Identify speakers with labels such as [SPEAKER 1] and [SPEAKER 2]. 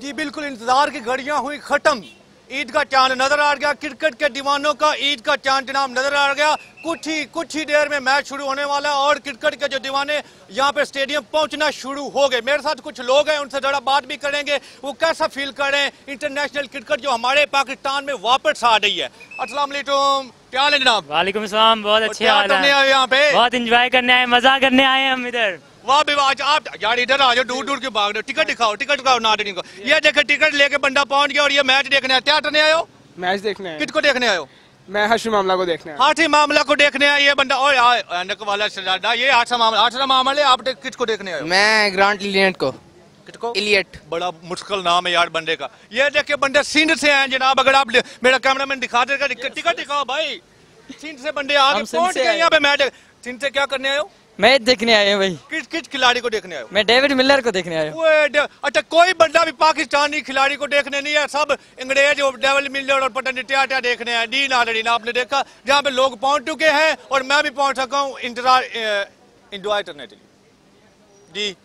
[SPEAKER 1] जी बिल्कुल इंतज़ार की घड़ियाँ हुई खत्म। ईद का चाँद नज़र आ गया। क्रिकेट के दीवानों का ईद का चाँद जनाब नज़र आ गया। कुछ ही कुछ ही देर में मैच शुरू होने वाला है और क्रिकेट के जो दीवाने यहाँ पे स्टेडियम पहुँचना शुरू हो गए। मेरे साथ कुछ लोग हैं उनसे जरा बात भी करेंगे। वो कैसा फील कर रहे हैं? इंटरनेशनल क्रिकेट जो हमारे पाकिस्तान में वापस आ रही है। वालेकुम। क्या हाल है जनाब?
[SPEAKER 2] वालेकुम बहुत अच्छे हाल है।
[SPEAKER 1] यहाँ पे?
[SPEAKER 2] बहुत इंजॉय करने आए मज़ा करने आए हम इधर।
[SPEAKER 1] वाह भी वाह आप यार इधर आ जाओ दूर दूर के भाग रहे हो? टिकट दिखाओ टिकट दिखाओ ना देने को। ये देखे टिकट लेके बंदा पहुँच गया और ये मैच देखने आया। क्या करने आए हो?
[SPEAKER 3] मैच देखने आए।
[SPEAKER 1] किसको देखने आए हो?
[SPEAKER 3] मैं हर्षु मामला को देखने आया।
[SPEAKER 1] हाथी मामला को देखने आए ये बंदा। और अनक वाला सजादा ये आठसा मामला आठसा मामला है आप दे- किसको देखने आए
[SPEAKER 4] मैं ग्रांट लिलियट को।
[SPEAKER 1] किसको?
[SPEAKER 4] इलियट।
[SPEAKER 1] बड़ा मुश्किल नाम है यार बंदे का। ये देखे बंदे सिंध से हैं जनाब अगर आप मेरा कैमरामैन दिखा देगा टिकट दिखाओ भाई। सिंध से बंदे आगे पहुँच गए यहाँ पे मैच सिंध से क्या करने आए हो?
[SPEAKER 4] मैच देखने आए हैं भाई।
[SPEAKER 1] किस किस खिलाड़ी को देखने आए
[SPEAKER 4] मैं डेविड मिलर को देखने आया हूँ।
[SPEAKER 1] अच्छा कोई बंदा भी पाकिस्तानी खिलाड़ी को देखने नहीं है। सब अंग्रेज़ और डेवल मिलर और पता नहीं क्या क्या देखने हैं डीन आलरीन आपने देखा जहाँ पे लोग पहुँच चुके हैं और मैं भी पहुँच सका हूँ इंतज़ार इंजॉय करने के लिए। जी